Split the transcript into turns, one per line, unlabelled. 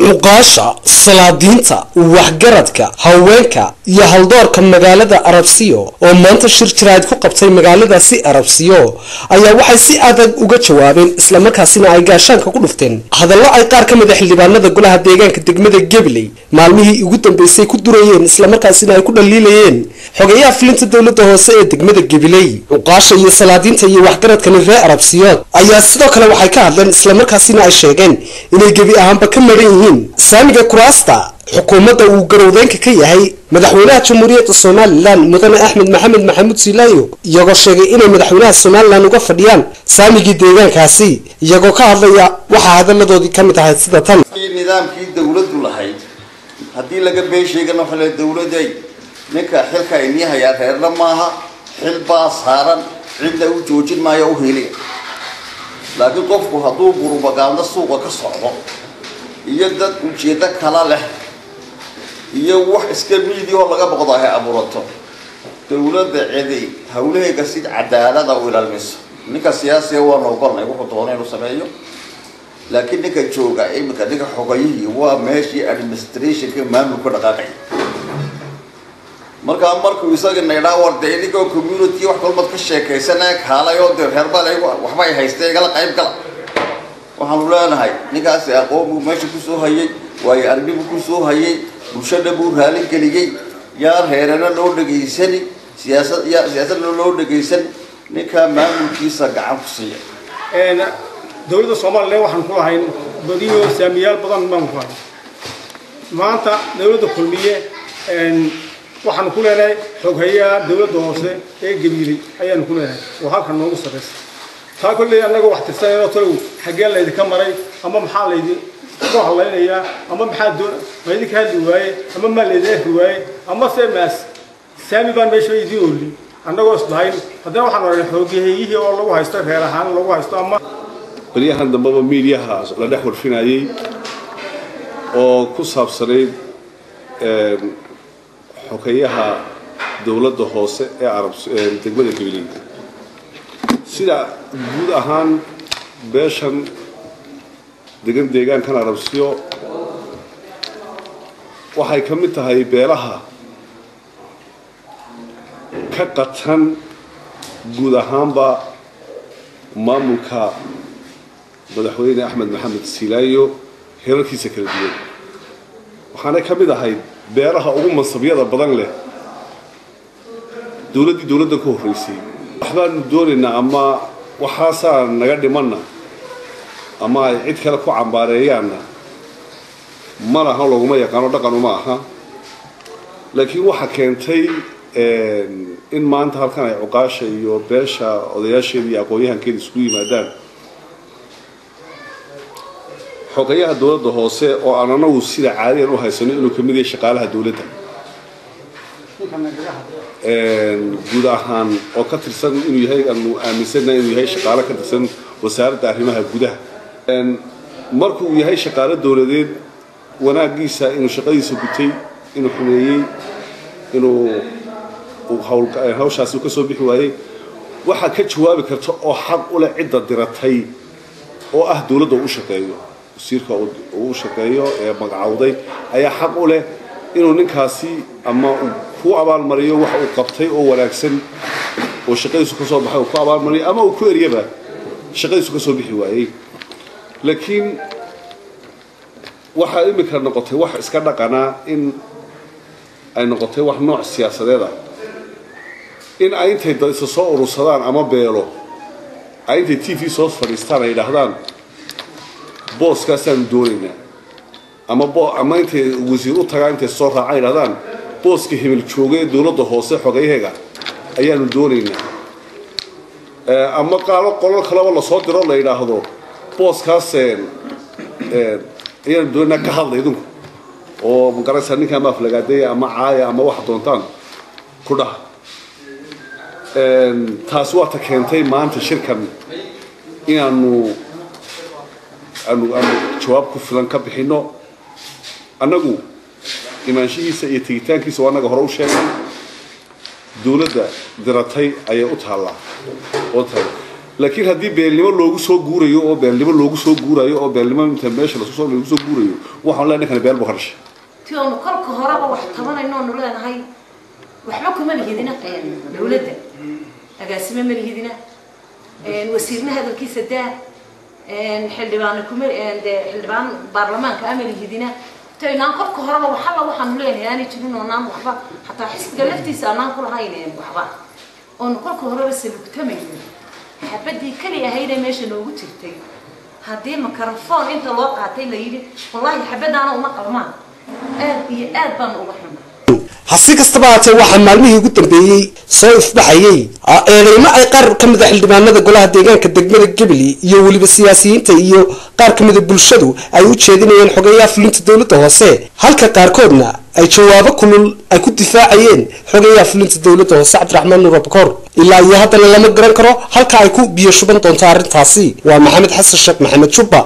cuqaasha salaadiinta waxgaradka haweenka iyo haldoorka magaalada arabsiyo oo maanta shir jiraad ku qabtay magaaladaasi arabsiyo ayaa waxay si adag uga jawaabeen islamarkaasina ay gaashaanka ku dhufteen. Hadallo ay qaar ka mid a xildhibaanada golaha deegaanka degmada gabley maalmihii ugu dambeysay ku durayeen islamarkaasina ay ku dhaliilayeen xogeyaha filinta dowladda hoose ee degmada gabiley cuqaasha iyo salaadiinta iyo waxgaradkani reer arabsiyood ayaa sidoo kale waxay ka hadleen islamarkaasina ay sheegeen inay gebi ahaanba ka maran yihiin saamiga kuraasta xukuumadda uu garowdeynka ka yahay madaxweynaha jamhuuriyadda somalilan mudane axmed maxamed maxamuud silaayo iyagoo sheegay inay madaxweynaha somalilan uga fadhiyaan saamigii deegaankaasi iyagoo ka hadlaya waxaa hadaladoodii ka mid ahayd sida tan.
Nidaamkii dawladdu lahayd haddii laga been sheegana waxa le dawladay ninka xilka inii hayaa reerna maaha xil baa saaran cidna u joojin maayo u heliya laakiin qofku hadduu burubagaando suuqa ka socdo iyo dad ujeedo kala leh iyo wax iska miidiyaoo laga boqdo ay abuurato. Dawladda cidi hawlahayga si cadaalada u ilaalmayso ninka siyaasiga waana ogolnay wuxuu doona inuu sameeyo. Laakiin ninka jooga iminka ninka xogayihii waa meeshii administrationka maamulka dhaqaaqay. Markaa markuu isaga naydhaa war dee community wax kalmad ka sheekaysana kaalay oo dee reerbal waxba ay haystay igala qayb gala waxaanu leenahay ninkaasi aqoon buu meesha ku soo hayay waayo arnibu ku soo hayay bulshada buu raali geliyey yaa reerana loo dhegaysani siyaasad yaa siyaasadna loo dhegaysan ninkaa maamulkiisa gacan ku siiya
dawladda somalilan waxaan ku lahayn badiyo saamiyaal badan baan ku hayn maanta dawladda kulmiye waxaanu ku leenahay xoghayaha dawladda hoose ee gabiiley ayaanu ku leenahay. Oo halka noogu sarraysa taa kolley annaga wax tirsanayno talow xaggee laydinka maray ama maxaa laydin ku hadlaynayaa ama maxaa laydinka hadli waaye ama maa laydin arki waaye ama se maas saami baan meesha idiin olli annagoo isdahayn haddana waxaan oranay xoogaheyihii oo lagu haysto reer ahaan lagu haysto ama
baryahan dambeba miidiyaha la dhex warfinayay oo ku saabsanayd xogeyaha dowladda hoose ee arab degmada gabiley sida guud ahaan beeshan degan deegaankan arabsiyo waxay ka mid tahay beelaha ka qatan guud ahaanba maamulka madaxweyne axmed maxamed silaayo heerarkiisa kala duwan. Waxaanay ka mid ahayd beeraha ugu mansabyada badan leh dowladdii dowladdan ka horraysay waxbaanu doonaynaa ama waxaasaa naga dhimanna ama ay cid kale ku cambaareeyaanna ma laha laguma yaqaano dhaqanu ma aha. Laakiin waxa keentay in maanta halkan ay cuqaasha iyo beesha odayaasheeda iyo aqoon-yahankeeda isugu yimaadaan. Xogayaha dowladda hoose oo aan anagu sida caadiyan u haysano inuu ka mid yahay shaqaalaha dowladda guud ahaan oo ka tirsan inuu yahay aanu aaminsannahay inuu yahay shaqaalo ka tirsan wasaaradda arrimaha gudaha. Markuu yahay shaqaalo dowladeed wanaagiisa inuu shaqadiisa gutay inuu xumeeyey inuu hawshaasi ka soo bixi waayey waxaa ka jawaabi karta oo xaq u leh cidda diratay oo ah dowladda u shaqeeyo wasiirka uu shaqeeyo ee magacawday ayaa xaq u leh inuu ninkaasi ama ku abaalmariyo waxa uu qabtay oo wanaagsan oo shaqadiisu ka soo baxay uu ku abaalmariyo ama uu ku eryaba shaqadiisu ka soo bixi waayey. Laakiin waxaa imika noqotay wax iska dhaqanaa in ay noqotay wax nooc siyaasadeed ah. In ay intay isa soo urursadaan ama beelo ay intay t v soo fadhiistaan ay yidhaahdaan booskaasaanu doonaynaa ama ama intay wasiir u tagaan intay soo raacaan yidhahdaan booska himil jooga ee dowladda hoose xogayaheega ayaanu doonaynaa. Ama qaalo qolal kaleba la soo diro la yidhaahdo booskaas ayaanu doonaynaa ka hadla idinku. Oo magaraysaa ninkaa maaflagaadeeya ama caaya ama wax doontaan ku dhaha taasi waa ta keentay maanta shirkan inaanu aanu aanu jawaab ku filan ka bixinno annagu imaanshihiisa iyo tegitaankiisa waa annaga hore u sheegay dowladda diratay ayay u taallaa oo tahay laakiin haddii beelnimo loogu soo guurayo oo beelnimo loogu soo guurayo oo beelnimo inta meesha lasu soo loogu soo guurayo waxaan leenahay ninkani beel buu ka dhashay
ti oonu kolka horeba wax tabanayno oonu leenahay waxba kuma lihidina dawladda agaasime ma lihidina wasiirna hadalkiisa daa xildhibaan kuma xildhibaan baarlamaanka ama lihidina تينان قف كهرباء وحلا وحن لين يعني تبين ونام وحبا. حتى حس قلفتي سأنان كل هاي نين وحبا. أن كل كهرباء سلوكتمين حبدي كلي هيدا ماشي لو ترتي هدي ميكروفون إنت لو قعدتي ليلي والله حبدا أنا وما قلمان آد يا آد بان الله
hasi kastaba haatee waxaa maalmihii ugu dambeeyey soo ifbaxayey eedeymo ay qaar ka mid a xildhibaanada golaha deegaanka degmada gebeli iyo weliba siyaasiyiinta iyo qaar ka mida bulshadu ay u jeedinayeen xogeeyaha fulinta dowladda hoose. Halka qaarkoodna ay jawaabo kulul ay ku difaacayeen xogeeyaha fulinta dowladda hoose cabdiraxmaan nuur abakor ilaa iyo haddana lama garan karo halka ay ku biyo shuban doonto arrintaasi. Waa maxamed xasan sheekh maxamed jubba